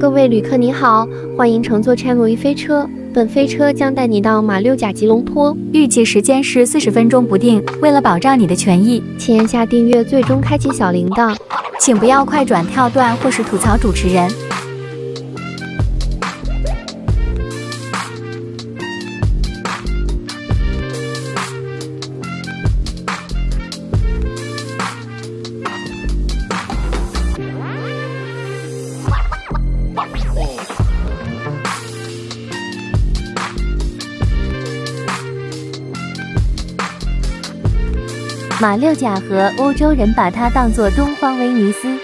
各位旅客你好，欢迎乘坐 Channel 一飞车，本飞车将带你到马六甲吉隆坡，预计时间是四十分钟不定。为了保障你的权益，请按下订阅，最终开启小铃铛，请不要快转跳段或是吐槽主持人。马六甲和欧洲人把它当作东方威尼斯。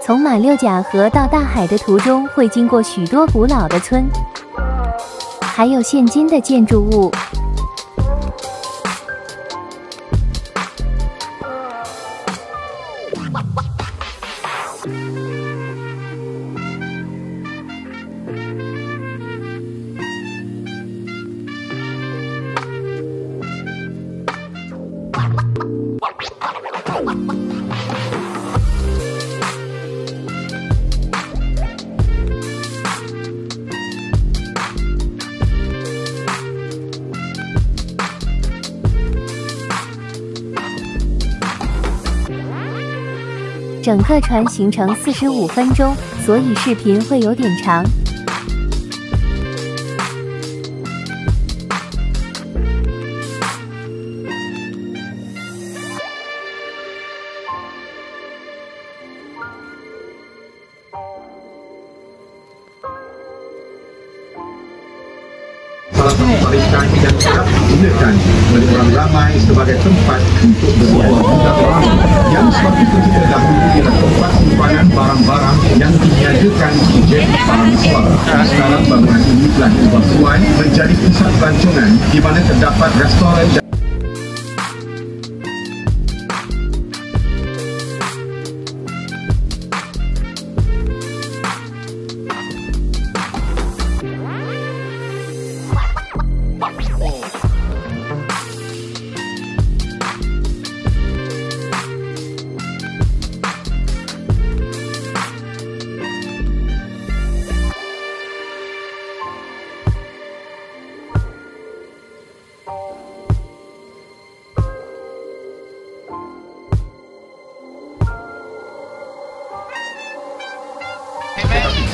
从马六甲河到大海的途中，会经过许多古老的村，还有现今的建筑物。整个船行程四十五分钟，所以视频会有点长。Digunakan oleh orang ramai sebagai tempat untuk berbual budak orang yang suatu ketika dahulu ialah tempat simpanan barang-barang yang diniagakan di jet Paraniswa. Sekarang bangunan ini telah diubah tuan menjadi pusat pelancongan di mana terdapat restoran dan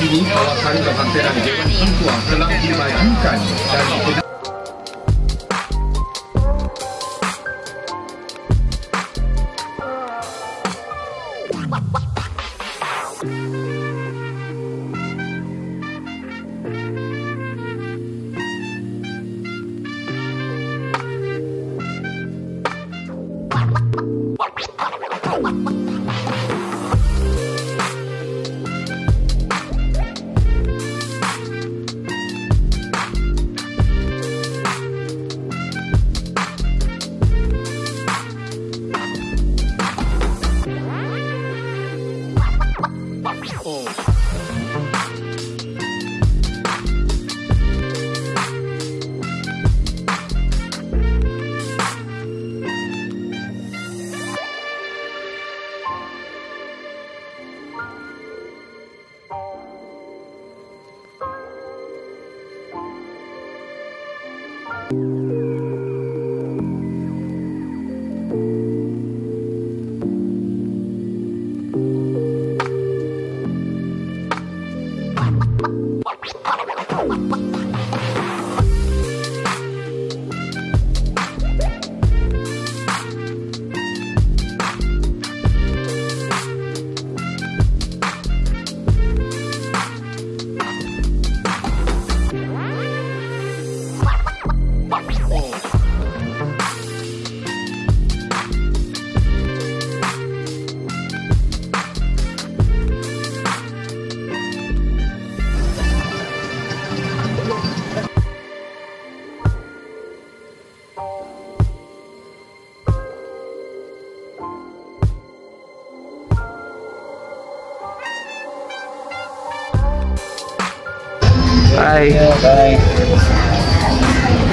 ini kawasan kebangkitan Jawa Tengkuang telah dimajukan dan dikenal Soul. Bye. Bye.